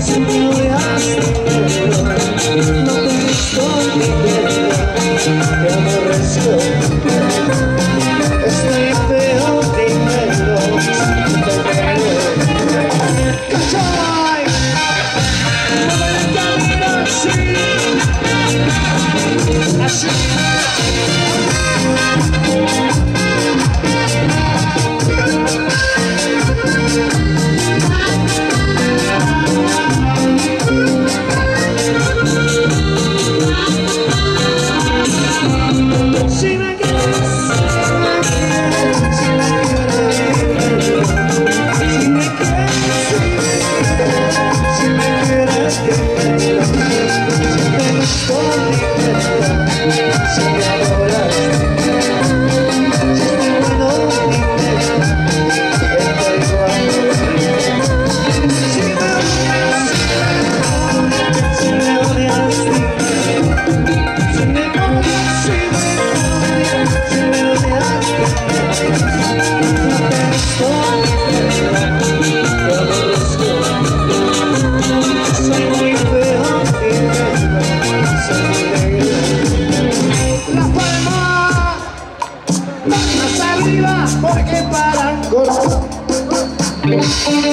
Pues me dejaste,